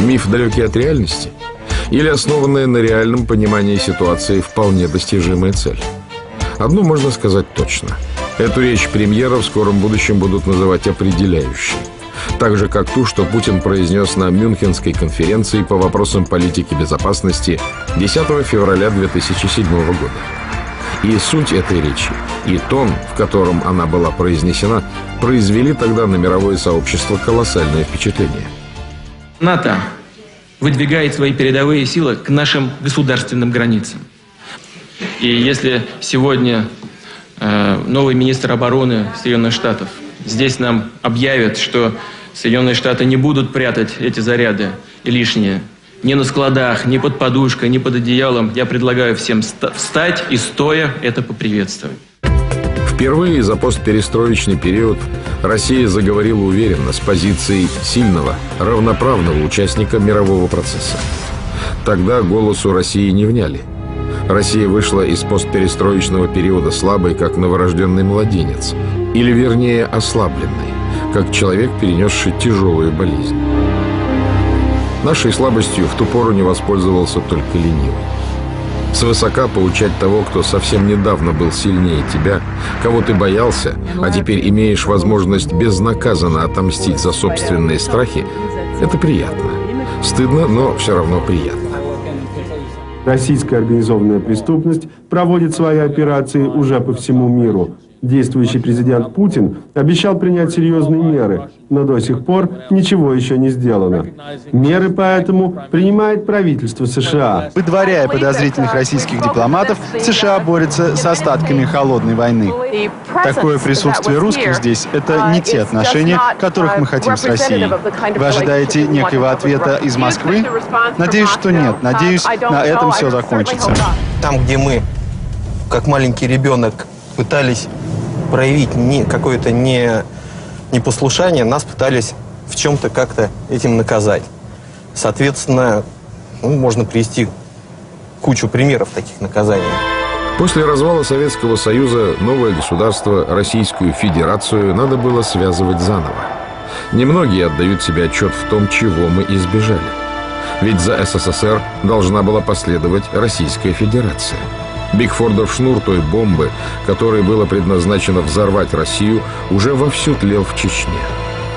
Миф далекий от реальности? Или основанная на реальном понимании ситуации вполне достижимая цель? Одно можно сказать точно. Эту речь премьера в скором будущем будут называть определяющей. Так же, как ту, что Путин произнес на Мюнхенской конференции по вопросам политики безопасности 10 февраля 2007 года. И суть этой речи, и тон, в котором она была произнесена, произвели тогда на мировое сообщество колоссальное впечатление. НАТО выдвигает свои передовые силы к нашим государственным границам. И если сегодня э, новый министр обороны Соединенных Штатов здесь нам объявит, что Соединенные Штаты не будут прятать эти заряды лишние ни на складах, ни под подушкой, ни под одеялом, я предлагаю всем встать и стоя это поприветствовать. Впервые за постперестроечный период Россия заговорила уверенно с позицией сильного, равноправного участника мирового процесса. Тогда голосу России не вняли – Россия вышла из постперестроечного периода слабой, как новорожденный младенец, или вернее ослабленной, как человек, перенесший тяжелую болезнь. Нашей слабостью в ту пору не воспользовался только ленивый. Свысока поучать того, кто совсем недавно был сильнее тебя, кого ты боялся, а теперь имеешь возможность безнаказанно отомстить за собственные страхи, это приятно. Стыдно, но все равно приятно. Российская организованная преступность проводит свои операции уже по всему миру. Действующий президент Путин обещал принять серьезные меры, но до сих пор ничего еще не сделано. Меры поэтому принимает правительство США. Выдворяя подозрительных российских дипломатов, США борется с остатками холодной войны. Такое присутствие русских здесь – это не те отношения, которых мы хотим с Россией. Вы ожидаете некоего ответа из Москвы? Надеюсь, что нет. Надеюсь, на этом все закончится. Там, где мы, как маленький ребенок, пытались проявить не, какое-то не, непослушание, нас пытались в чем-то как-то этим наказать. Соответственно, ну, можно привести кучу примеров таких наказаний. После развала Советского Союза новое государство, Российскую Федерацию, надо было связывать заново. Немногие отдают себе отчет в том, чего мы избежали. Ведь за СССР должна была последовать Российская Федерация – Бигфордов шнур той бомбы, которой было предназначено взорвать Россию, уже вовсю тлел в Чечне.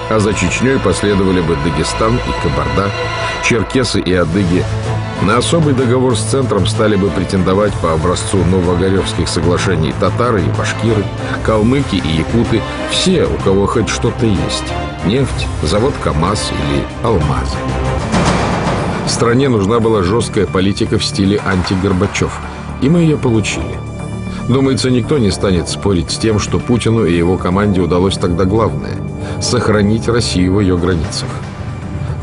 А за Чечней последовали бы Дагестан и Кабарда, черкесы и адыги. На особый договор с центром стали бы претендовать по образцу Новогоревских соглашений татары и башкиры, калмыки и якуты, все, у кого хоть что-то есть. Нефть, завод КАМАЗ или алмазы. Стране нужна была жесткая политика в стиле антигорбачев – и мы ее получили. Думается, никто не станет спорить с тем, что Путину и его команде удалось тогда главное – сохранить Россию в ее границах.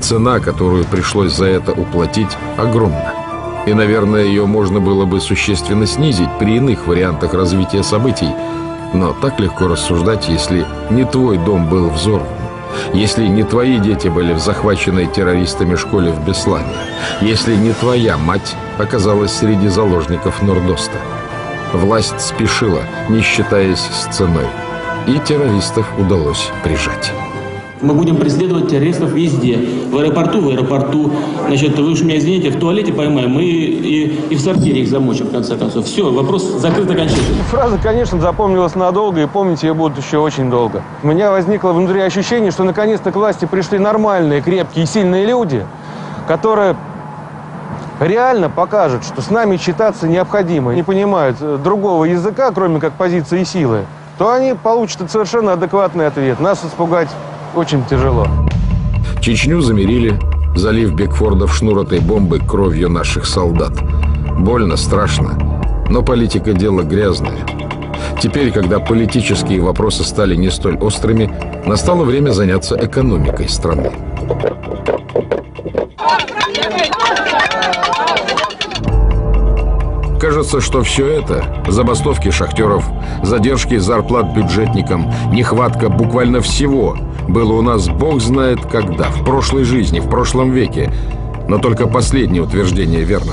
Цена, которую пришлось за это уплатить, огромна. И, наверное, ее можно было бы существенно снизить при иных вариантах развития событий. Но так легко рассуждать, если не твой дом был взорван, если не твои дети были в захваченной террористами школе в Беслане, если не твоя мать оказалась среди заложников Нордоста. Власть спешила, не считаясь с ценой, и террористов удалось прижать. Мы будем преследовать террористов везде. В аэропорту, в аэропорту. Значит, вы уж меня извините, в туалете поймаем, мы и, и в сортире их замочим, в конце концов. Все, вопрос закрыт окончательно. Фраза, конечно, запомнилась надолго, и помнить ее будут еще очень долго. У меня возникло внутри ощущение, что наконец-то к власти пришли нормальные, крепкие и сильные люди, которые реально покажут, что с нами считаться необходимо, не понимают э, другого языка, кроме как позиции силы, то они получат совершенно адекватный ответ. Нас испугать очень тяжело. Чечню замерили, залив Бекфордов шнуротой бомбы кровью наших солдат. Больно, страшно, но политика – дело грязное. Теперь, когда политические вопросы стали не столь острыми, настало время заняться экономикой страны. Кажется, что все это – забастовки шахтеров, задержки зарплат бюджетникам, нехватка буквально всего – было у нас бог знает когда, в прошлой жизни, в прошлом веке. Но только последнее утверждение верно.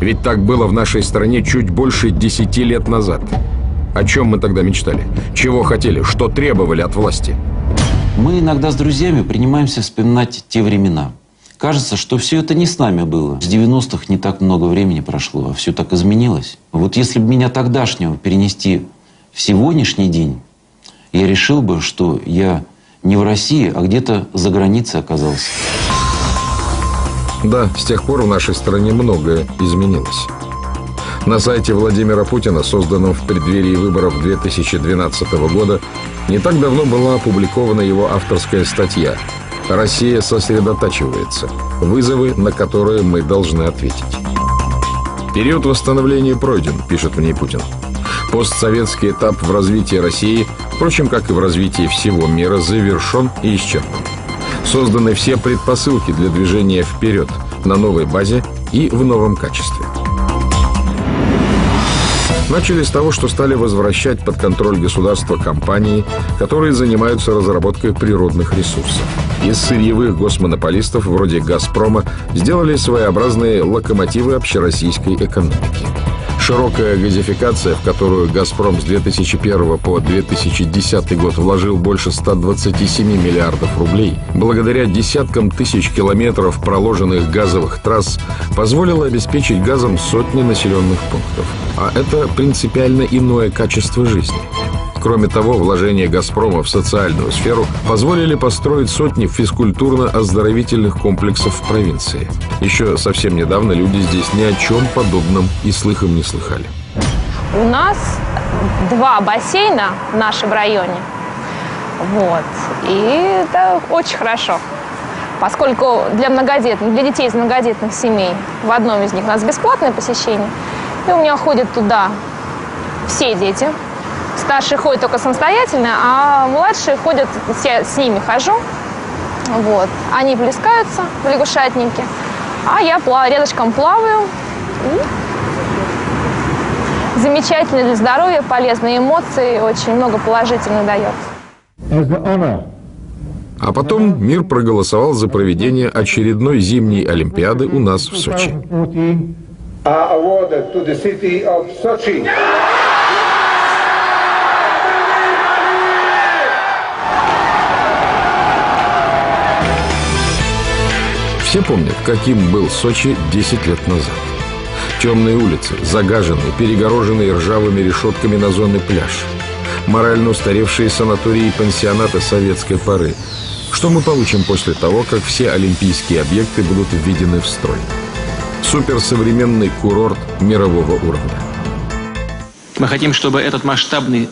Ведь так было в нашей стране чуть больше десяти лет назад. О чем мы тогда мечтали? Чего хотели? Что требовали от власти? Мы иногда с друзьями принимаемся вспоминать те времена. Кажется, что все это не с нами было. С 90-х не так много времени прошло, а все так изменилось. Вот если бы меня тогдашнего перенести в сегодняшний день, я решил бы, что я не в России, а где-то за границей оказался. Да, с тех пор в нашей стране многое изменилось. На сайте Владимира Путина, созданном в преддверии выборов 2012 года, не так давно была опубликована его авторская статья «Россия сосредотачивается. Вызовы, на которые мы должны ответить». Период восстановления пройден, пишет в ней Путин. Постсоветский этап в развитии России, впрочем, как и в развитии всего мира, завершен и исчерпан. Созданы все предпосылки для движения вперед на новой базе и в новом качестве. Начали с того, что стали возвращать под контроль государства компании, которые занимаются разработкой природных ресурсов. Из сырьевых госмонополистов вроде «Газпрома» сделали своеобразные локомотивы общероссийской экономики. Широкая газификация, в которую «Газпром» с 2001 по 2010 год вложил больше 127 миллиардов рублей, благодаря десяткам тысяч километров проложенных газовых трасс, позволила обеспечить газом сотни населенных пунктов. А это принципиально иное качество жизни. Кроме того, вложения «Газпрома» в социальную сферу позволили построить сотни физкультурно-оздоровительных комплексов в провинции. Еще совсем недавно люди здесь ни о чем подобном и слыхом не слыхали. У нас два бассейна в нашем районе. Вот. И это очень хорошо. Поскольку для многодетных, для детей из многодетных семей в одном из них у нас бесплатное посещение, и у меня ходят туда все дети, Старшие ходят только самостоятельно, а младшие ходят, я с ними хожу. Вот. Они плескаются в лягушатнике, а я плав, рядышком плаваю. И замечательно для здоровья, полезные эмоции, очень много положительных дает. А потом мир проголосовал за проведение очередной зимней Олимпиады у нас в Сочи. Все помнят, каким был Сочи 10 лет назад. Темные улицы, загаженные, перегороженные ржавыми решетками на зоны пляж. Морально устаревшие санатории и пансионаты советской поры. Что мы получим после того, как все олимпийские объекты будут введены в строй? Суперсовременный курорт мирового уровня. Мы хотим, чтобы этот масштабный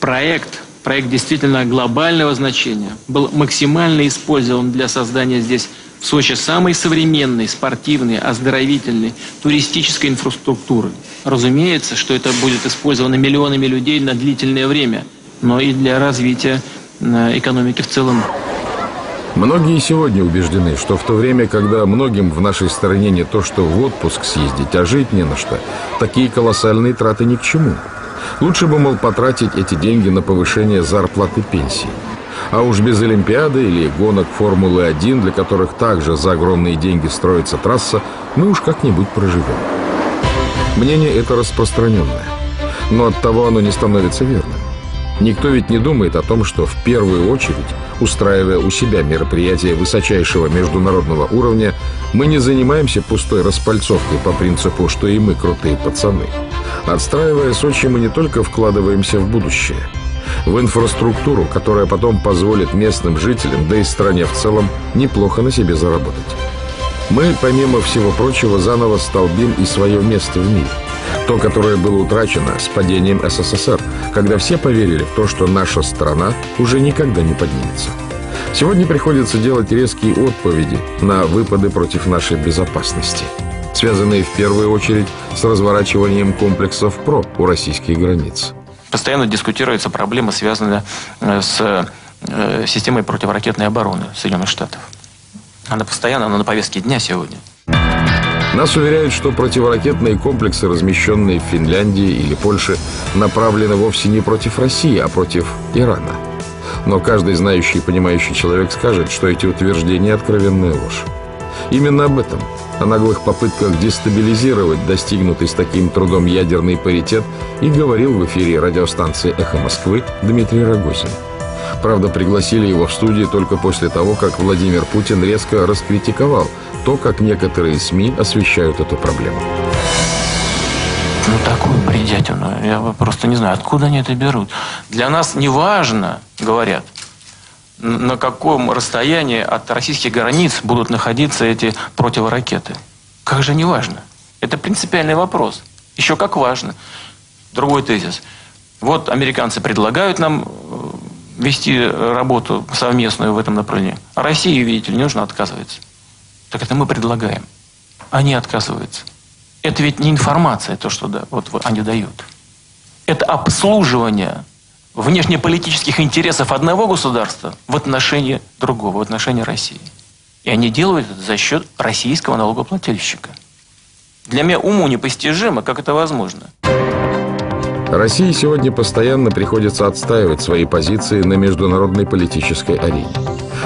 проект проект действительно глобального значения, был максимально использован для создания здесь в Сочи самой современной, спортивной, оздоровительной, туристической инфраструктуры. Разумеется, что это будет использовано миллионами людей на длительное время, но и для развития э, экономики в целом. Многие сегодня убеждены, что в то время, когда многим в нашей стране не то что в отпуск съездить, а жить не на что, такие колоссальные траты ни к чему – Лучше бы, мол, потратить эти деньги на повышение зарплаты пенсий. А уж без Олимпиады или гонок Формулы-1, для которых также за огромные деньги строится трасса, мы уж как-нибудь проживем. Мнение это распространенное. Но от того оно не становится верным. Никто ведь не думает о том, что в первую очередь, устраивая у себя мероприятия высочайшего международного уровня, мы не занимаемся пустой распальцовкой по принципу, что и мы крутые пацаны. Отстраивая Сочи, мы не только вкладываемся в будущее, в инфраструктуру, которая потом позволит местным жителям, да и стране в целом, неплохо на себе заработать. Мы, помимо всего прочего, заново столбим и свое место в мире. То, которое было утрачено с падением СССР, когда все поверили в то, что наша страна уже никогда не поднимется. Сегодня приходится делать резкие отповеди на выпады против нашей безопасности, связанные в первую очередь с разворачиванием комплексов ПРО у российских границ. Постоянно дискутируется проблема, связанная э, с э, системой противоракетной обороны Соединенных Штатов. Она постоянно, она на повестке дня сегодня. Нас уверяют, что противоракетные комплексы, размещенные в Финляндии или Польше, направлены вовсе не против России, а против Ирана. Но каждый знающий и понимающий человек скажет, что эти утверждения – откровенная ложь. Именно об этом, о наглых попытках дестабилизировать достигнутый с таким трудом ядерный паритет и говорил в эфире радиостанции «Эхо Москвы» Дмитрий Рогозин. Правда, пригласили его в студию только после того, как Владимир Путин резко раскритиковал то, как некоторые СМИ освещают эту проблему. Ну, такую бредятину. Я просто не знаю, откуда они это берут. Для нас не важно, говорят, на каком расстоянии от российских границ будут находиться эти противоракеты. Как же не важно? Это принципиальный вопрос. Еще как важно. Другой тезис. Вот американцы предлагают нам э, вести работу совместную в этом направлении. А Россия, видите ли, не нужно отказывается. Так это мы предлагаем. Они отказываются. Это ведь не информация, то, что да, вот они дают. Это обслуживание внешнеполитических интересов одного государства в отношении другого, в отношении России. И они делают это за счет российского налогоплательщика. Для меня уму непостижимо, как это возможно. России сегодня постоянно приходится отстаивать свои позиции на международной политической арене.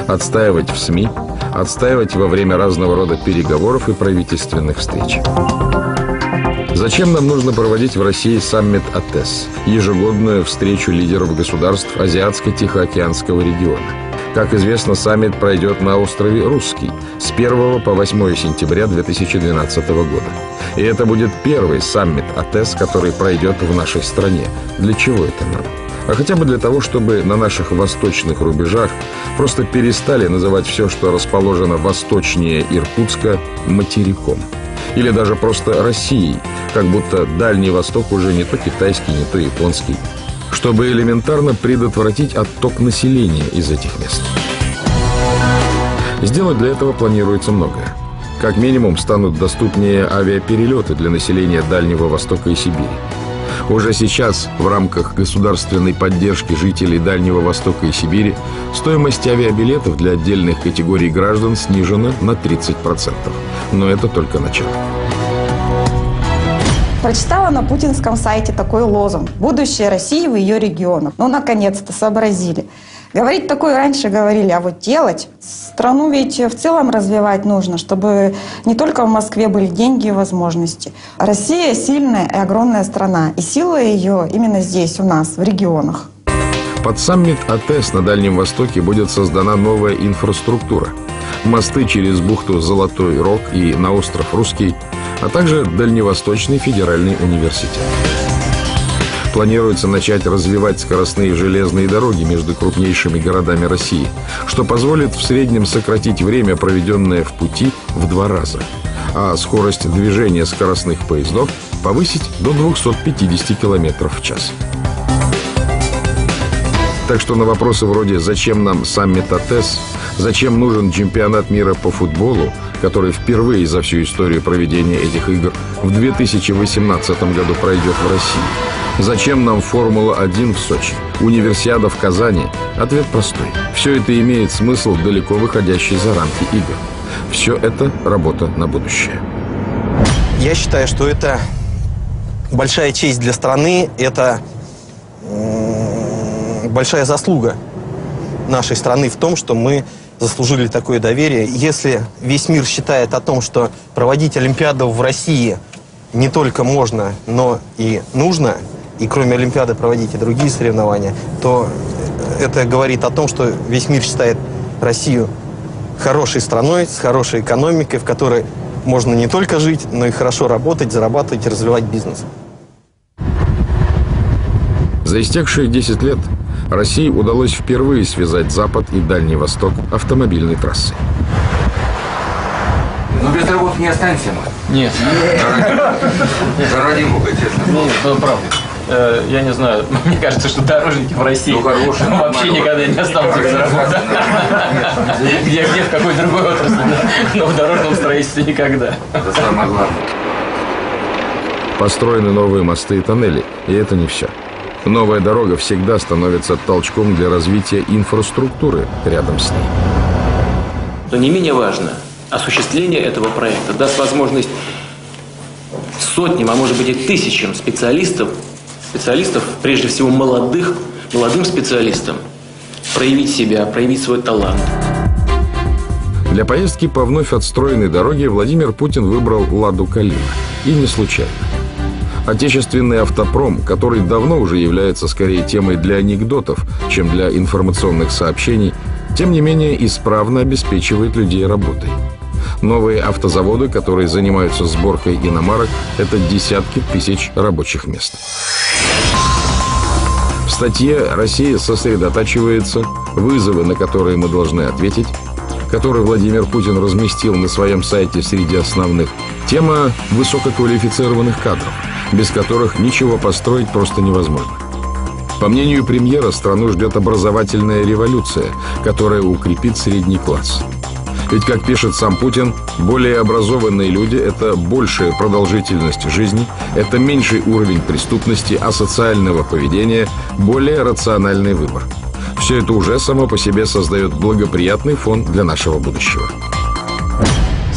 Отстаивать в СМИ, отстаивать во время разного рода переговоров и правительственных встреч. Зачем нам нужно проводить в России саммит АТЭС, ежегодную встречу лидеров государств Азиатско-Тихоокеанского региона? Как известно, саммит пройдет на острове Русский с 1 по 8 сентября 2012 года. И это будет первый саммит АТЭС, который пройдет в нашей стране. Для чего это нам? А хотя бы для того, чтобы на наших восточных рубежах просто перестали называть все, что расположено восточнее Иркутска, материком – или даже просто Россией, как будто Дальний Восток уже не то китайский, не то японский, чтобы элементарно предотвратить отток населения из этих мест. Сделать для этого планируется многое. Как минимум станут доступнее авиаперелеты для населения Дальнего Востока и Сибири. Уже сейчас в рамках государственной поддержки жителей Дальнего Востока и Сибири стоимость авиабилетов для отдельных категорий граждан снижена на 30%. Но это только начало. Прочитала на путинском сайте такой лозунг «Будущее России в ее регионах». Ну, наконец-то сообразили. Говорить такое раньше говорили, а вот делать. Страну ведь в целом развивать нужно, чтобы не только в Москве были деньги и возможности. Россия сильная и огромная страна, и сила ее именно здесь, у нас, в регионах. Под саммит АТЭС на Дальнем Востоке будет создана новая инфраструктура. Мосты через бухту Золотой Рог и на остров Русский, а также Дальневосточный федеральный университет планируется начать развивать скоростные железные дороги между крупнейшими городами России, что позволит в среднем сократить время, проведенное в пути, в два раза, а скорость движения скоростных поездов повысить до 250 км в час. Так что на вопросы вроде «Зачем нам саммит АТЭС?», «Зачем нужен чемпионат мира по футболу?», который впервые за всю историю проведения этих игр в 2018 году пройдет в России – Зачем нам Формула-1 в Сочи? Универсиада в Казани? Ответ простой. Все это имеет смысл, далеко выходящий за рамки игр. Все это работа на будущее. Я считаю, что это большая честь для страны, это большая заслуга нашей страны в том, что мы заслужили такое доверие. Если весь мир считает о том, что проводить Олимпиаду в России не только можно, но и нужно, и кроме Олимпиады проводить и другие соревнования, то это говорит о том, что весь мир считает Россию хорошей страной, с хорошей экономикой, в которой можно не только жить, но и хорошо работать, зарабатывать и развивать бизнес. За истекшие 10 лет России удалось впервые связать Запад и Дальний Восток автомобильной трассой. Ну, без работы не останемся мы. Нет. Ради бога, честно. Нет, это правда. Э, я не знаю, мне кажется, что дорожники в России ну, хорошие, вообще никогда не останутся без работы. Где, где, в какой другой отрасли, но в дорожном строительстве никогда. Это самое главное. Построены новые мосты и тоннели, и это не все. Новая дорога всегда становится толчком для развития инфраструктуры рядом с ней. Но не менее важно, осуществление этого проекта даст возможность сотням, а может быть и тысячам специалистов специалистов, прежде всего молодых, молодым специалистам, проявить себя, проявить свой талант. Для поездки по вновь отстроенной дороге Владимир Путин выбрал «Ладу Калина». И не случайно. Отечественный автопром, который давно уже является скорее темой для анекдотов, чем для информационных сообщений, тем не менее исправно обеспечивает людей работой. Новые автозаводы, которые занимаются сборкой иномарок, это десятки тысяч рабочих мест. В статье «Россия сосредотачивается. Вызовы, на которые мы должны ответить», который Владимир Путин разместил на своем сайте среди основных, тема высококвалифицированных кадров, без которых ничего построить просто невозможно. По мнению премьера, страну ждет образовательная революция, которая укрепит средний класс – ведь, как пишет сам Путин, более образованные люди – это большая продолжительность жизни, это меньший уровень преступности, асоциального поведения, более рациональный выбор. Все это уже само по себе создает благоприятный фон для нашего будущего.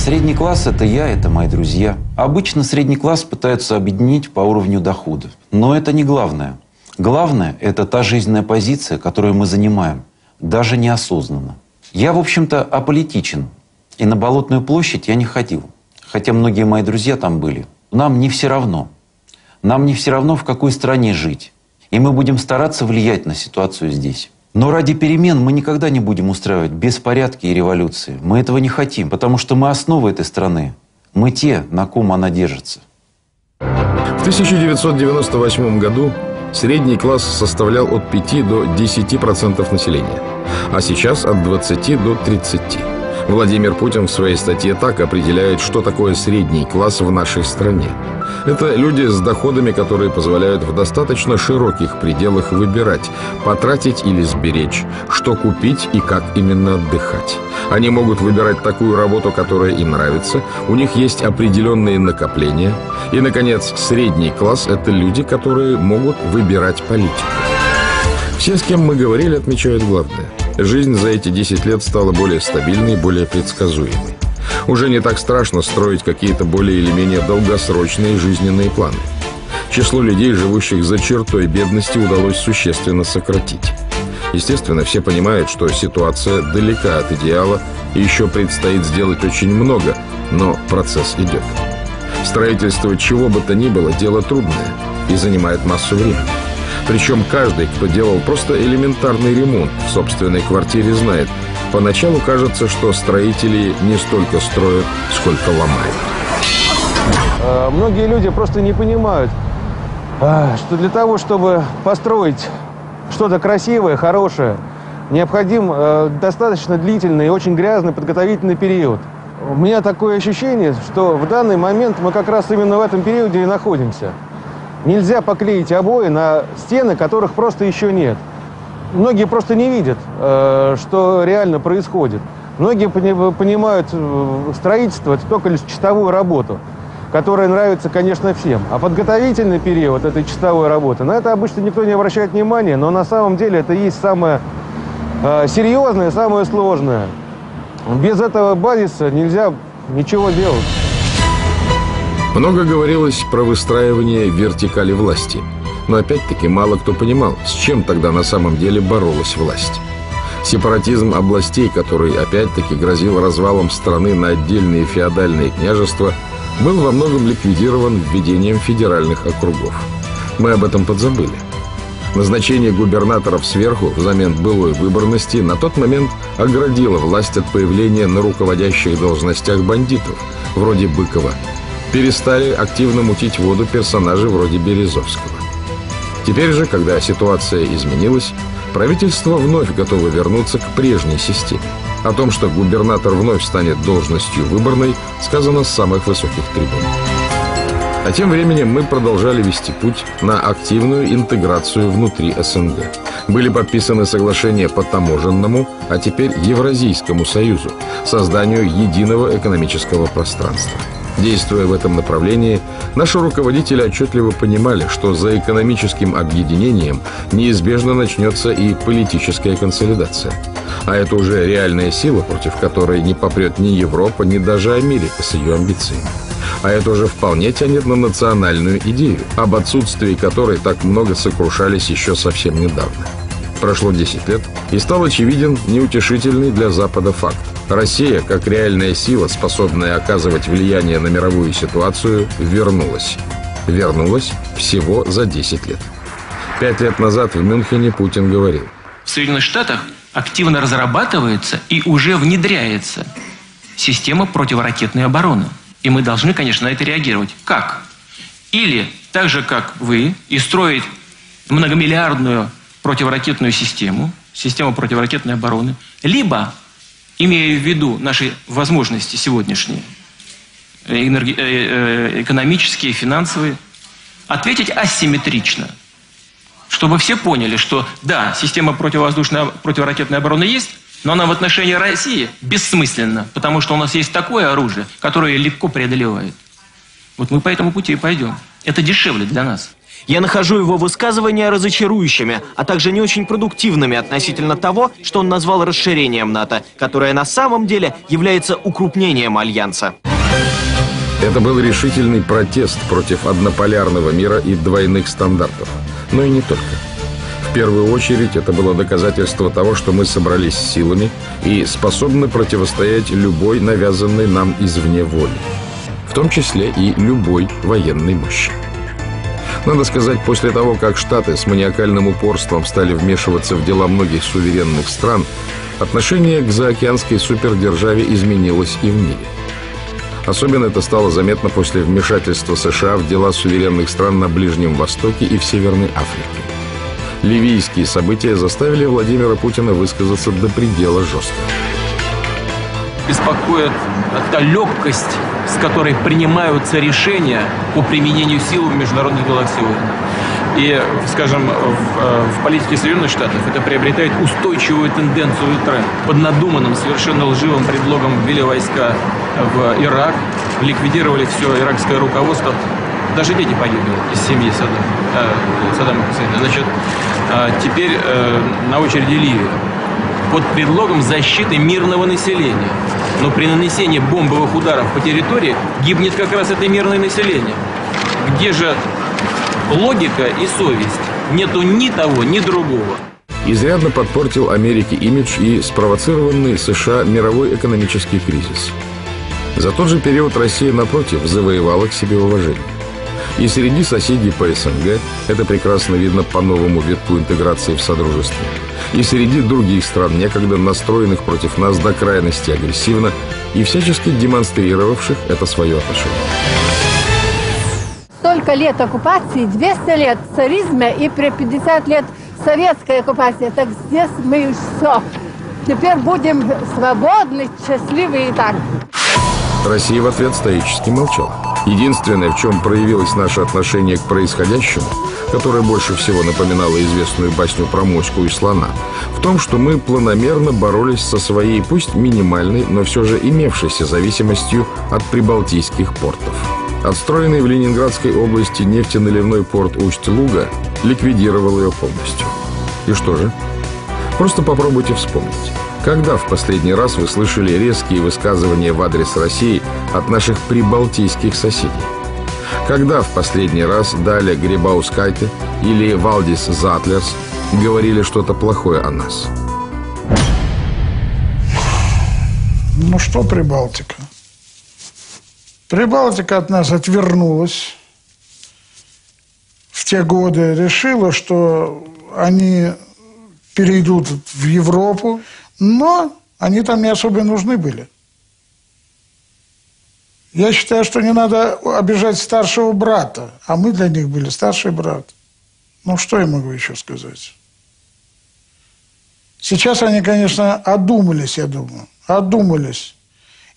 Средний класс – это я, это мои друзья. Обычно средний класс пытаются объединить по уровню дохода. Но это не главное. Главное – это та жизненная позиция, которую мы занимаем, даже неосознанно. Я, в общем-то, аполитичен. И на Болотную площадь я не ходил. Хотя многие мои друзья там были. Нам не все равно. Нам не все равно, в какой стране жить. И мы будем стараться влиять на ситуацию здесь. Но ради перемен мы никогда не будем устраивать беспорядки и революции. Мы этого не хотим, потому что мы основа этой страны. Мы те, на ком она держится. В 1998 году средний класс составлял от 5 до 10% населения а сейчас от 20 до 30. Владимир Путин в своей статье так определяет, что такое средний класс в нашей стране. Это люди с доходами, которые позволяют в достаточно широких пределах выбирать, потратить или сберечь, что купить и как именно отдыхать. Они могут выбирать такую работу, которая им нравится, у них есть определенные накопления. И, наконец, средний класс – это люди, которые могут выбирать политику. Все, с кем мы говорили, отмечают главное – Жизнь за эти 10 лет стала более стабильной, более предсказуемой. Уже не так страшно строить какие-то более или менее долгосрочные жизненные планы. Число людей, живущих за чертой бедности, удалось существенно сократить. Естественно, все понимают, что ситуация далека от идеала, и еще предстоит сделать очень много, но процесс идет. Строительство чего бы то ни было – дело трудное и занимает массу времени. Причем каждый, кто делал просто элементарный ремонт в собственной квартире, знает, поначалу кажется, что строители не столько строят, сколько ломают. А, многие люди просто не понимают, а, что для того, чтобы построить что-то красивое, хорошее, необходим а, достаточно длительный и очень грязный подготовительный период. У меня такое ощущение, что в данный момент мы как раз именно в этом периоде и находимся. Нельзя поклеить обои на стены, которых просто еще нет. Многие просто не видят, э, что реально происходит. Многие понимают э, строительство это только лишь чистовую работу, которая нравится, конечно, всем. А подготовительный период этой чистовой работы, на это обычно никто не обращает внимания, но на самом деле это и есть самое э, серьезное, самое сложное. Без этого базиса нельзя ничего делать. Много говорилось про выстраивание вертикали власти. Но опять-таки мало кто понимал, с чем тогда на самом деле боролась власть. Сепаратизм областей, который опять-таки грозил развалом страны на отдельные феодальные княжества, был во многом ликвидирован введением федеральных округов. Мы об этом подзабыли. Назначение губернаторов сверху взамен былой выборности на тот момент оградило власть от появления на руководящих должностях бандитов, вроде Быкова, перестали активно мутить воду персонажи вроде Березовского. Теперь же, когда ситуация изменилась, правительство вновь готово вернуться к прежней системе. О том, что губернатор вновь станет должностью выборной, сказано с самых высоких трибун. А тем временем мы продолжали вести путь на активную интеграцию внутри СНГ. Были подписаны соглашения по таможенному, а теперь Евразийскому союзу, созданию единого экономического пространства. Действуя в этом направлении, наши руководители отчетливо понимали, что за экономическим объединением неизбежно начнется и политическая консолидация. А это уже реальная сила, против которой не попрет ни Европа, ни даже Америка с ее амбициями. А это уже вполне тянет на национальную идею, об отсутствии которой так много сокрушались еще совсем недавно. Прошло 10 лет, и стал очевиден неутешительный для Запада факт. Россия, как реальная сила, способная оказывать влияние на мировую ситуацию, вернулась. вернулась всего за 10 лет. Пять лет назад в Мюнхене Путин говорил. В Соединенных Штатах активно разрабатывается и уже внедряется система противоракетной обороны. И мы должны, конечно, на это реагировать. Как? Или так же, как вы, и строить многомиллиардную противоракетную систему, систему противоракетной обороны, либо, имея в виду наши возможности сегодняшние, энерги- э, э, экономические, финансовые, ответить асимметрично, чтобы все поняли, что да, система противовоздушной, противоракетной обороны есть, но она в отношении России бессмысленна, потому что у нас есть такое оружие, которое легко преодолевает. Вот мы по этому пути и пойдем. Это дешевле для нас. Я нахожу его высказывания разочарующими, а также не очень продуктивными относительно того, что он назвал расширением НАТО, которое на самом деле является укрупнением Альянса. Это был решительный протест против однополярного мира и двойных стандартов. Но и не только. В первую очередь это было доказательство того, что мы собрались силами и способны противостоять любой навязанной нам извне воли. В том числе и любой военной мощи. Надо сказать, после того, как Штаты с маниакальным упорством стали вмешиваться в дела многих суверенных стран, отношение к заокеанской супердержаве изменилось и в мире. Особенно это стало заметно после вмешательства США в дела суверенных стран на Ближнем Востоке и в Северной Африке. Ливийские события заставили Владимира Путина высказаться до предела жестко. Беспокоит та легкость, с которой принимаются решения по применению сил в международных делах сегодня. И, скажем, в, в политике Соединенных Штатов это приобретает устойчивую тенденцию и тренд. Под надуманным, совершенно лживым предлогом ввели войска в Ирак, ликвидировали все иракское руководство. Даже дети погибли из семьи Саддама, э, Саддама Хусейна. Значит, э, теперь э, на очереди Ливия под предлогом защиты мирного населения. Но при нанесении бомбовых ударов по территории гибнет как раз это мирное население. Где же логика и совесть? Нету ни того, ни другого. Изрядно подпортил Америке имидж и спровоцированный США мировой экономический кризис. За тот же период Россия, напротив, завоевала к себе уважение. И среди соседей по СНГ, это прекрасно видно по новому витку интеграции в Содружестве, и среди других стран, некогда настроенных против нас до крайности агрессивно и всячески демонстрировавших это свое отношение. Столько лет оккупации, 200 лет царизма и при 50 лет советской оккупации. Так здесь мы все. Теперь будем свободны, счастливы и так. Россия в ответ стоически молчала. Единственное, в чем проявилось наше отношение к происходящему, которое больше всего напоминало известную басню про моську и слона, в том, что мы планомерно боролись со своей, пусть минимальной, но все же имевшейся зависимостью от прибалтийских портов. Отстроенный в Ленинградской области нефтеналивной порт Усть-Луга ликвидировал ее полностью. И что же? Просто попробуйте вспомнить. Когда в последний раз вы слышали резкие высказывания в адрес России от наших прибалтийских соседей? Когда в последний раз Даля Грибаускайте или Валдис Затлерс говорили что-то плохое о нас? Ну что Прибалтика? Прибалтика от нас отвернулась в те годы, решила, что они перейдут в Европу, но они там не особо нужны были. Я считаю, что не надо обижать старшего брата, а мы для них были старший брат. Ну, что я могу еще сказать? Сейчас они, конечно, одумались, я думаю, одумались.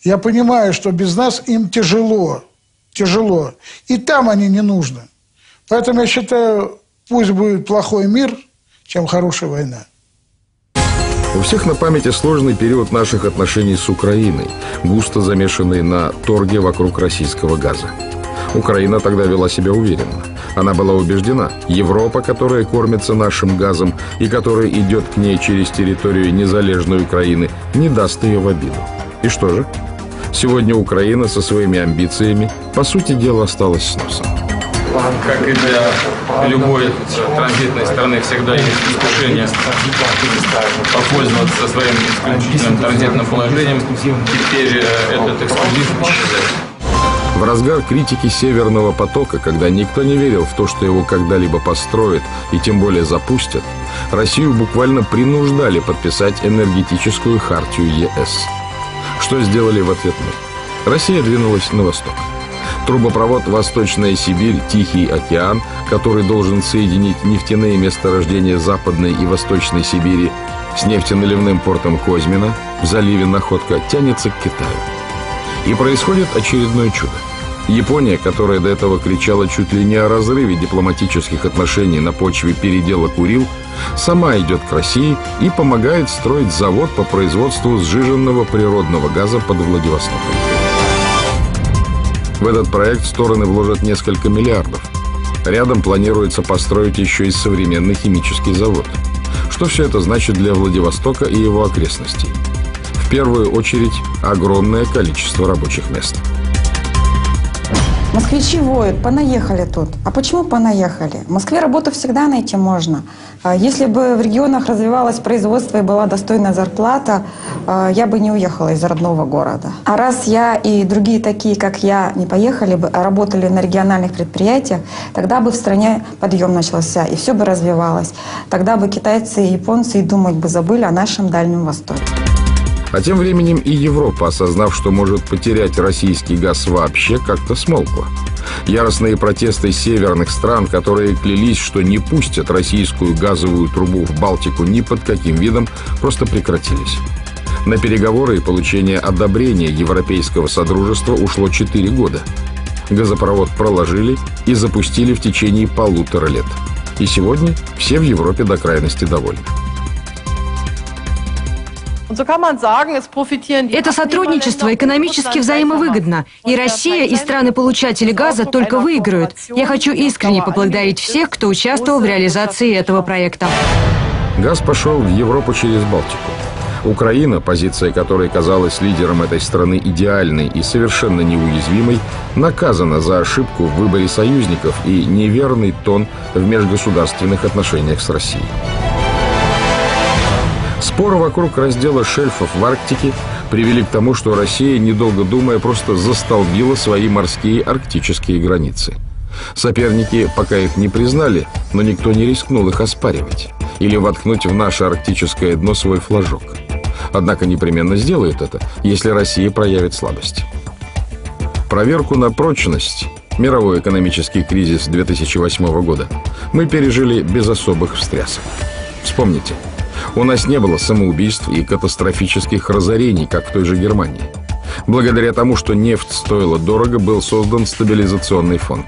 Я понимаю, что без нас им тяжело, тяжело. И там они не нужны. Поэтому я считаю, пусть будет плохой мир, чем хорошая война. У всех на памяти сложный период наших отношений с Украиной, густо замешанный на торге вокруг российского газа. Украина тогда вела себя уверенно. Она была убеждена, Европа, которая кормится нашим газом и которая идет к ней через территорию незалежной Украины, не даст ее в обиду. И что же? Сегодня Украина со своими амбициями, по сути дела, осталась с носом. Как и для любой транзитной страны всегда есть искушение попользоваться своим исключительным транзитным положением. Теперь этот эксклюзив исчезает. В разгар критики «Северного потока», когда никто не верил в то, что его когда-либо построят и тем более запустят, Россию буквально принуждали подписать энергетическую хартию ЕС. Что сделали в ответ мы? Россия двинулась на восток. Трубопровод «Восточная Сибирь», «Тихий океан», который должен соединить нефтяные месторождения Западной и Восточной Сибири с нефтеналивным портом Козьмина в заливе Находка, тянется к Китаю. И происходит очередное чудо. Япония, которая до этого кричала чуть ли не о разрыве дипломатических отношений на почве передела Курил, сама идет к России и помогает строить завод по производству сжиженного природного газа под Владивостоком. В этот проект стороны вложат несколько миллиардов. Рядом планируется построить еще и современный химический завод. Что все это значит для Владивостока и его окрестностей? В первую очередь, огромное количество рабочих мест. Москвичи воют, понаехали тут. А почему понаехали? В Москве работу всегда найти можно. А если бы в регионах развивалось производство и была достойная зарплата, а, я бы не уехала из родного города. А раз я и другие такие, как я, не поехали бы, а работали на региональных предприятиях, тогда бы в стране подъем начался, и все бы развивалось. Тогда бы китайцы и японцы и думать бы забыли о нашем Дальнем Востоке. А тем временем и Европа, осознав, что может потерять российский газ вообще, как-то смолкла. Яростные протесты северных стран, которые клялись, что не пустят российскую газовую трубу в Балтику ни под каким видом, просто прекратились. На переговоры и получение одобрения Европейского Содружества ушло 4 года. Газопровод проложили и запустили в течение полутора лет. И сегодня все в Европе до крайности довольны. Это сотрудничество экономически взаимовыгодно, и Россия и страны-получатели газа только выиграют. Я хочу искренне поблагодарить всех, кто участвовал в реализации этого проекта. Газ пошел в Европу через Балтику. Украина, позиция которой казалась лидером этой страны идеальной и совершенно неуязвимой, наказана за ошибку в выборе союзников и неверный тон в межгосударственных отношениях с Россией. Споры вокруг раздела шельфов в Арктике привели к тому, что Россия, недолго думая, просто застолбила свои морские арктические границы. Соперники пока их не признали, но никто не рискнул их оспаривать или воткнуть в наше арктическое дно свой флажок. Однако непременно сделают это, если Россия проявит слабость. Проверку на прочность мировой экономический кризис 2008 года мы пережили без особых встрясок. Вспомните – у нас не было самоубийств и катастрофических разорений, как в той же Германии. Благодаря тому, что нефть стоила дорого, был создан стабилизационный фонд.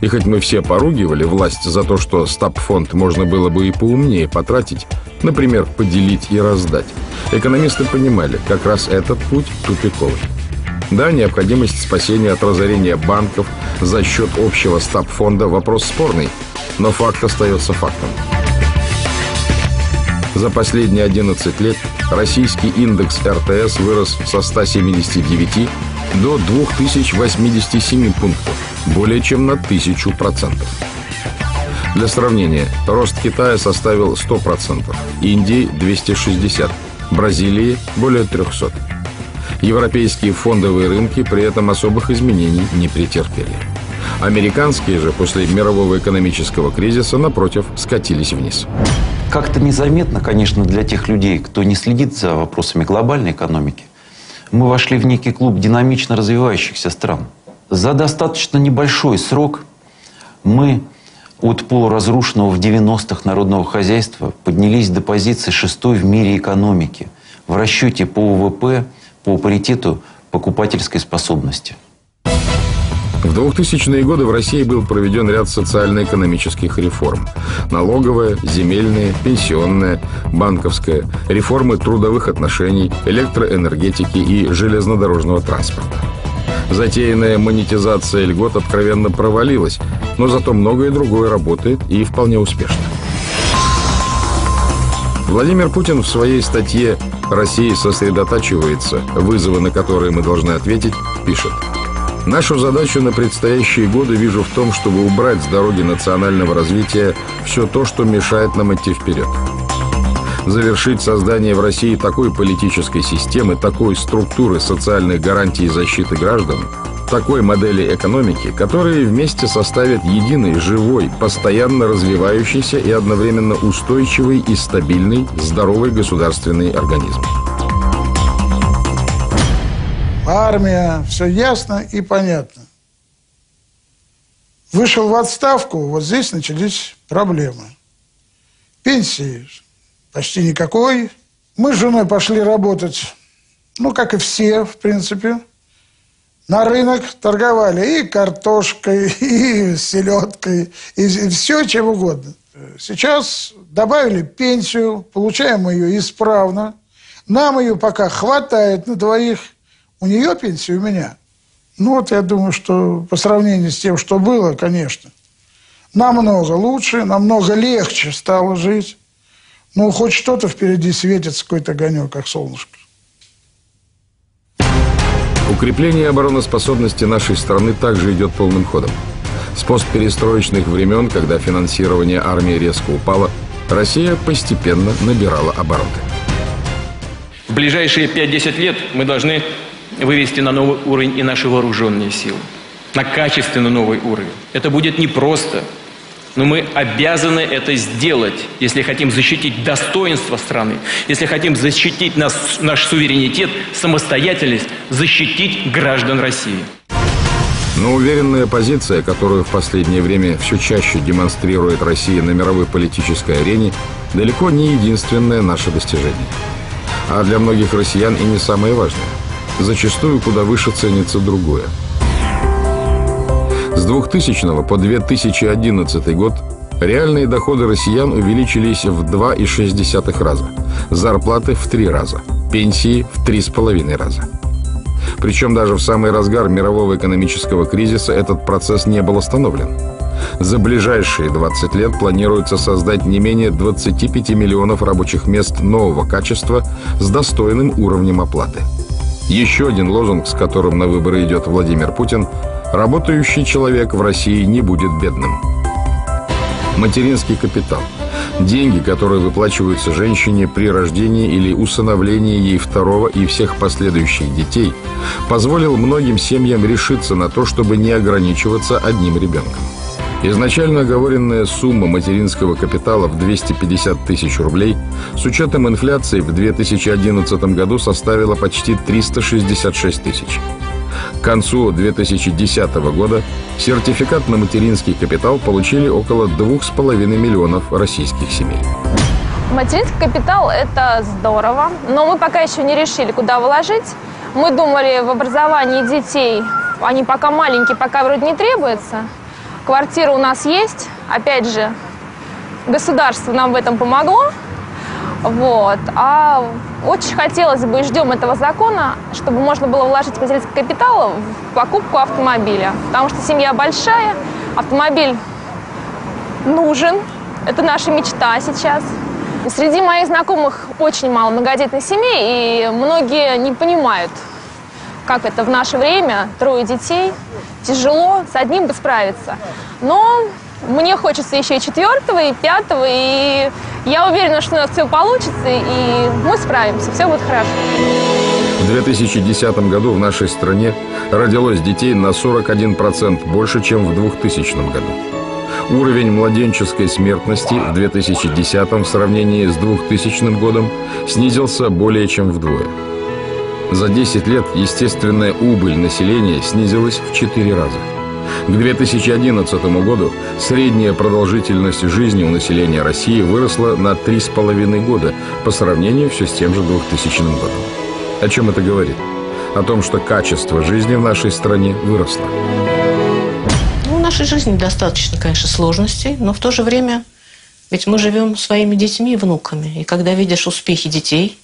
И хоть мы все поругивали власть за то, что стаб-фонд можно было бы и поумнее потратить, например, поделить и раздать, экономисты понимали, как раз этот путь тупиковый. Да, необходимость спасения от разорения банков за счет общего стаб-фонда – вопрос спорный, но факт остается фактом. За последние 11 лет российский индекс РТС вырос со 179 до 2087 пунктов, более чем на 1000%. Для сравнения, рост Китая составил 100%, Индии – 260%, Бразилии – более 300%. Европейские фондовые рынки при этом особых изменений не претерпели. Американские же после мирового экономического кризиса, напротив, скатились вниз. Как-то незаметно, конечно, для тех людей, кто не следит за вопросами глобальной экономики, мы вошли в некий клуб динамично развивающихся стран. За достаточно небольшой срок мы от полуразрушенного в 90-х народного хозяйства поднялись до позиции шестой в мире экономики в расчете по ВВП по паритету покупательской способности – в 2000-е годы в России был проведен ряд социально-экономических реформ. Налоговая, земельная, пенсионная, банковская, реформы трудовых отношений, электроэнергетики и железнодорожного транспорта. Затеянная монетизация льгот откровенно провалилась, но зато многое другое работает и вполне успешно. Владимир Путин в своей статье «Россия сосредотачивается. Вызовы, на которые мы должны ответить» пишет – Нашу задачу на предстоящие годы вижу в том, чтобы убрать с дороги национального развития все то, что мешает нам идти вперед. Завершить создание в России такой политической системы, такой структуры социальных гарантий и защиты граждан, Такой модели экономики, которые вместе составят единый, живой, постоянно развивающийся и одновременно устойчивый и стабильный, здоровый государственный организм. Армия, все ясно и понятно. Вышел в отставку, вот здесь начались проблемы. Пенсии почти никакой. Мы с женой пошли работать, ну, как и все, в принципе. На рынок торговали и картошкой, и селедкой, и все, чем угодно. Сейчас добавили пенсию, получаем ее исправно. Нам ее пока хватает на двоих. У нее пенсия, у меня. Ну вот я думаю, что по сравнению с тем, что было, конечно, намного лучше, намного легче стало жить. Ну, хоть что-то впереди светится, какой-то огонек, как солнышко. Укрепление обороноспособности нашей страны также идет полным ходом. С постперестроечных времен, когда финансирование армии резко упало, Россия постепенно набирала обороты. В ближайшие 5-10 лет мы должны вывести на новый уровень и наши вооруженные силы. На качественно новый уровень. Это будет непросто, но мы обязаны это сделать, если хотим защитить достоинство страны, если хотим защитить нас, наш суверенитет, самостоятельность, защитить граждан России. Но уверенная позиция, которую в последнее время все чаще демонстрирует Россия на мировой политической арене, далеко не единственное наше достижение. А для многих россиян и не самое важное. Зачастую куда выше ценится другое – с 2000 по 2011 год реальные доходы россиян увеличились в 2,6 раза, зарплаты в 3 раза, пенсии в 3,5 раза. Причем даже в самый разгар мирового экономического кризиса этот процесс не был остановлен. За ближайшие 20 лет планируется создать не менее 25 миллионов рабочих мест нового качества с достойным уровнем оплаты. Еще один лозунг, с которым на выборы идет Владимир Путин – Работающий человек в России не будет бедным. Материнский капитал. Деньги, которые выплачиваются женщине при рождении или усыновлении ей второго и всех последующих детей, позволил многим семьям решиться на то, чтобы не ограничиваться одним ребенком. Изначально оговоренная сумма материнского капитала в 250 тысяч рублей с учетом инфляции в 2011 году составила почти 366 тысяч. К концу 2010 года сертификат на материнский капитал получили около 2,5 миллионов российских семей. Материнский капитал – это здорово, но мы пока еще не решили, куда вложить. Мы думали в образовании детей, они пока маленькие, пока вроде не требуется. Квартира у нас есть, опять же, государство нам в этом помогло, вот. А очень хотелось бы и ждем этого закона, чтобы можно было вложить материнский капитал в покупку автомобиля. Потому что семья большая, автомобиль нужен. Это наша мечта сейчас. Среди моих знакомых очень мало многодетных семей, и многие не понимают, как это в наше время, трое детей, тяжело, с одним бы справиться. Но мне хочется еще и четвертого, и пятого, и я уверена, что у нас все получится, и мы справимся, все будет хорошо. В 2010 году в нашей стране родилось детей на 41% больше, чем в 2000 году. Уровень младенческой смертности в 2010 в сравнении с 2000 годом снизился более чем вдвое. За 10 лет естественная убыль населения снизилась в 4 раза – к 2011 году средняя продолжительность жизни у населения России выросла на 3,5 года по сравнению все с тем же 2000 годом. О чем это говорит? О том, что качество жизни в нашей стране выросло. Ну, в нашей жизни достаточно, конечно, сложностей, но в то же время ведь мы живем своими детьми и внуками. И когда видишь успехи детей,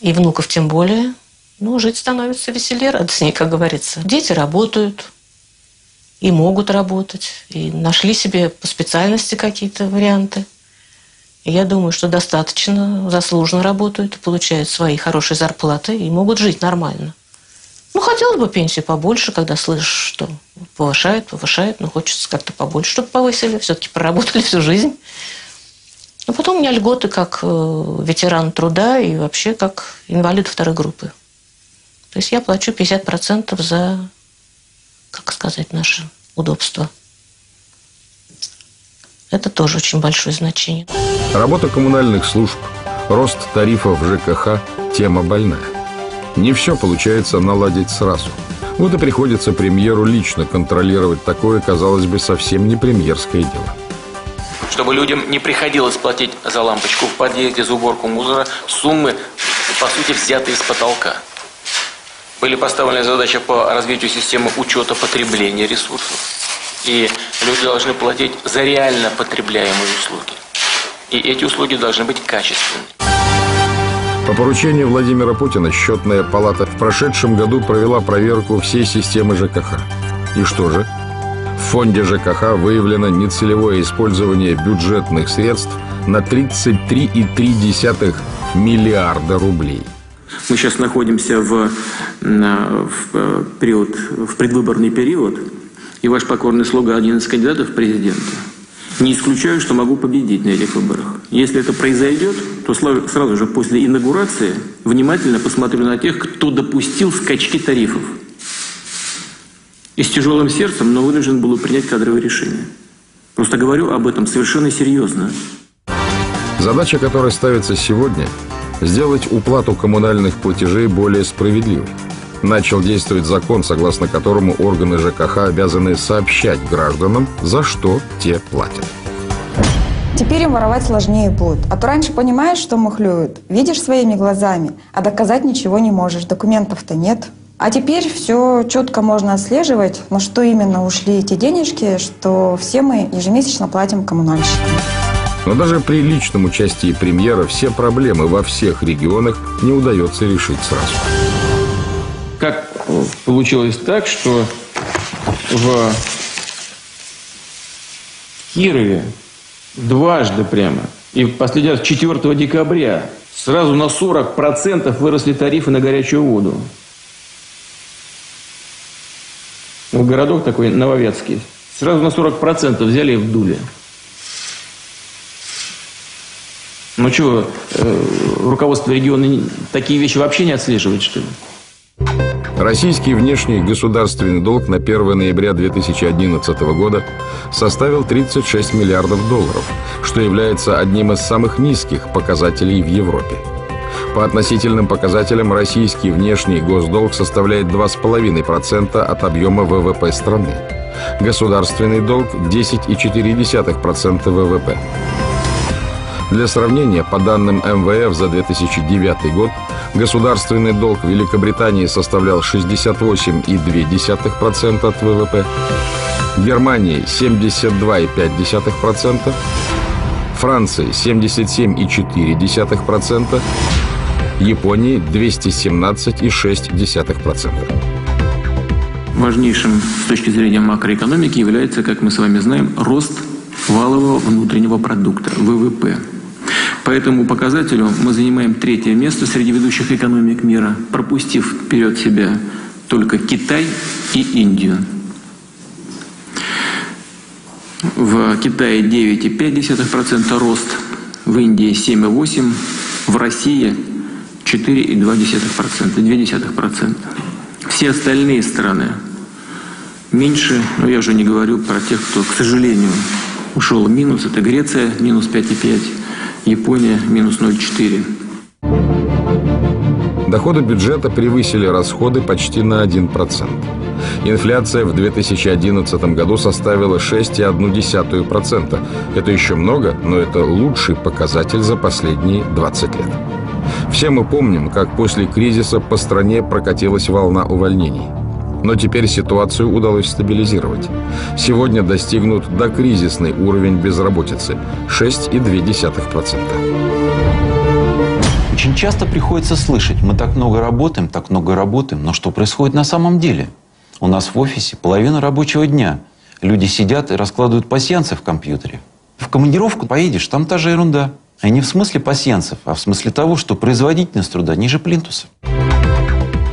и внуков тем более, ну, жить становится веселее, радостнее, как говорится. Дети работают, и могут работать, и нашли себе по специальности какие-то варианты. И я думаю, что достаточно заслуженно работают, получают свои хорошие зарплаты и могут жить нормально. Ну, хотелось бы пенсию побольше, когда слышишь, что повышают, повышают, но хочется как-то побольше, чтобы повысили. Все-таки проработали всю жизнь. Но потом у меня льготы как э, ветеран труда и вообще как инвалид второй группы. То есть я плачу 50% за как сказать, наше удобство. Это тоже очень большое значение. Работа коммунальных служб, рост тарифов ЖКХ – тема больная. Не все получается наладить сразу. Вот и приходится премьеру лично контролировать такое, казалось бы, совсем не премьерское дело. Чтобы людям не приходилось платить за лампочку в подъезде, за уборку мусора, суммы, по сути, взяты из потолка. Были поставлены задачи по развитию системы учета потребления ресурсов. И люди должны платить за реально потребляемые услуги. И эти услуги должны быть качественными. По поручению Владимира Путина счетная палата в прошедшем году провела проверку всей системы ЖКХ. И что же? В фонде ЖКХ выявлено нецелевое использование бюджетных средств на 33,3 миллиарда рублей. Мы сейчас находимся в, в, период, в предвыборный период, и ваш покорный слуга один из кандидатов в президенты. Не исключаю, что могу победить на этих выборах. Если это произойдет, то сразу же после инаугурации внимательно посмотрю на тех, кто допустил скачки тарифов. И с тяжелым сердцем, но вынужден был принять кадровое решение. Просто говорю об этом совершенно серьезно. Задача, которая ставится сегодня – сделать уплату коммунальных платежей более справедливой. Начал действовать закон, согласно которому органы ЖКХ обязаны сообщать гражданам, за что те платят. Теперь им воровать сложнее будет. А то раньше понимаешь, что мухлюют, видишь своими глазами, а доказать ничего не можешь, документов-то нет. А теперь все четко можно отслеживать, на что именно ушли эти денежки, что все мы ежемесячно платим коммунальщикам. Но даже при личном участии премьера все проблемы во всех регионах не удается решить сразу. Как получилось так, что в Кирове дважды прямо, и в последний раз 4 декабря, сразу на 40% выросли тарифы на горячую воду. Ну, городок такой Нововецкий. Сразу на 40% взяли и вдули. Ну что, э, руководство региона такие вещи вообще не отслеживает, что ли? Российский внешний государственный долг на 1 ноября 2011 года составил 36 миллиардов долларов, что является одним из самых низких показателей в Европе. По относительным показателям российский внешний госдолг составляет 2,5% от объема ВВП страны. Государственный долг – 10,4% ВВП. Для сравнения, по данным МВФ за 2009 год, государственный долг Великобритании составлял 68,2% от ВВП, Германии 72,5%, Франции 77,4%, Японии 217,6%. Важнейшим с точки зрения макроэкономики является, как мы с вами знаем, рост валового внутреннего продукта, ВВП. По этому показателю мы занимаем третье место среди ведущих экономик мира, пропустив вперед себя только Китай и Индию. В Китае 9,5% рост, в Индии 7,8%, в России 4,2%, 0,2%. Все остальные страны меньше, но я уже не говорю про тех, кто, к сожалению, ушел в минус. Это Греция, минус 5,5%, Япония, минус 0,4%. Доходы бюджета превысили расходы почти на 1%. Инфляция в 2011 году составила 6,1%. Это еще много, но это лучший показатель за последние 20 лет. Все мы помним, как после кризиса по стране прокатилась волна увольнений. Но теперь ситуацию удалось стабилизировать. Сегодня достигнут докризисный уровень безработицы – 6,2%. Очень часто приходится слышать, мы так много работаем, так много работаем, но что происходит на самом деле? У нас в офисе половина рабочего дня. Люди сидят и раскладывают пасьянцы в компьютере. В командировку поедешь, там та же ерунда. И не в смысле пасьянцев, а в смысле того, что производительность труда ниже плинтуса.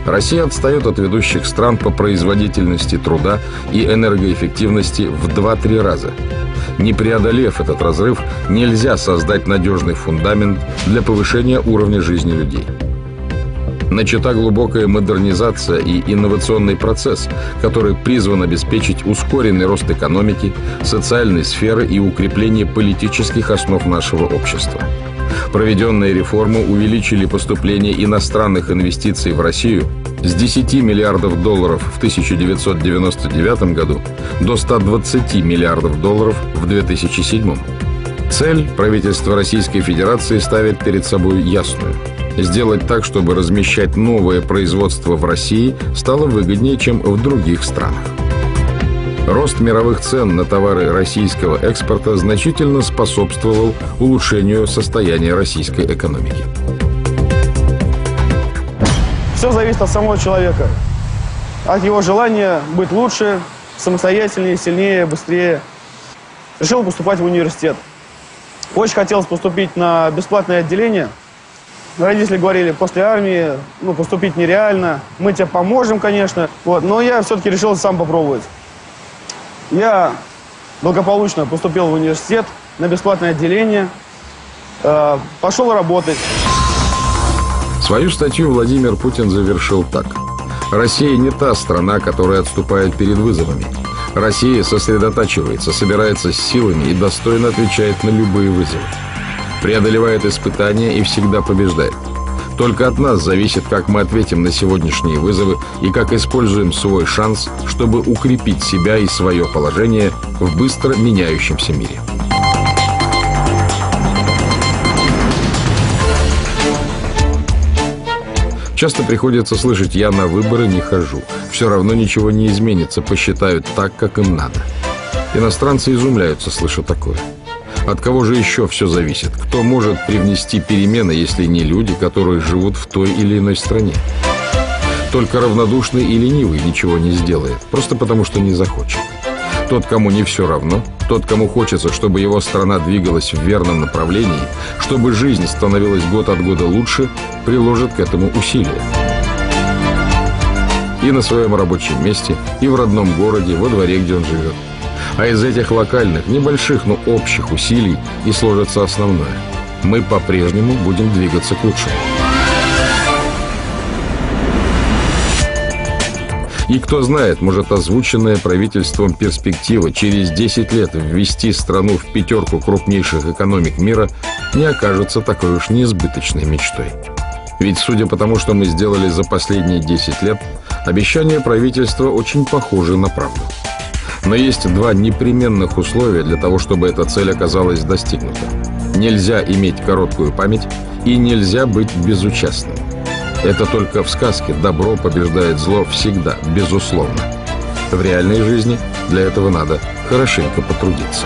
Россия отстает от ведущих стран по производительности труда и энергоэффективности в 2-3 раза. Не преодолев этот разрыв, нельзя создать надежный фундамент для повышения уровня жизни людей. Начата глубокая модернизация и инновационный процесс, который призван обеспечить ускоренный рост экономики, социальной сферы и укрепление политических основ нашего общества. Проведенные реформы увеличили поступление иностранных инвестиций в Россию с 10 миллиардов долларов в 1999 году до 120 миллиардов долларов в 2007. Цель правительства Российской Федерации ставит перед собой ясную – сделать так, чтобы размещать новое производство в России стало выгоднее, чем в других странах. Рост мировых цен на товары российского экспорта значительно способствовал улучшению состояния российской экономики. Все зависит от самого человека, от его желания быть лучше, самостоятельнее, сильнее, быстрее. Решил поступать в университет. Очень хотелось поступить на бесплатное отделение. Родители говорили, после армии ну, поступить нереально. Мы тебе поможем, конечно. Вот, но я все-таки решил сам попробовать. Я благополучно поступил в университет на бесплатное отделение, э, пошел работать. Свою статью Владимир Путин завершил так. Россия не та страна, которая отступает перед вызовами. Россия сосредотачивается, собирается с силами и достойно отвечает на любые вызовы. Преодолевает испытания и всегда побеждает. Только от нас зависит, как мы ответим на сегодняшние вызовы и как используем свой шанс, чтобы укрепить себя и свое положение в быстро меняющемся мире. Часто приходится слышать «я на выборы не хожу». Все равно ничего не изменится, посчитают так, как им надо. Иностранцы изумляются, слыша такое. От кого же еще все зависит? Кто может привнести перемены, если не люди, которые живут в той или иной стране? Только равнодушный и ленивый ничего не сделает, просто потому что не захочет. Тот, кому не все равно, тот, кому хочется, чтобы его страна двигалась в верном направлении, чтобы жизнь становилась год от года лучше, приложит к этому усилия. И на своем рабочем месте, и в родном городе, во дворе, где он живет. А из этих локальных, небольших, но общих усилий и сложится основное. Мы по-прежнему будем двигаться к лучшему. И кто знает, может озвученная правительством перспектива через 10 лет ввести страну в пятерку крупнейших экономик мира не окажется такой уж неизбыточной мечтой. Ведь судя по тому, что мы сделали за последние 10 лет, обещания правительства очень похожи на правду. Но есть два непременных условия для того, чтобы эта цель оказалась достигнута. Нельзя иметь короткую память и нельзя быть безучастным. Это только в сказке добро побеждает зло всегда, безусловно. В реальной жизни для этого надо хорошенько потрудиться.